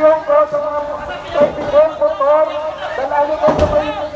yung ko sa mga kaibigan, motor, na lalo ko sa may mga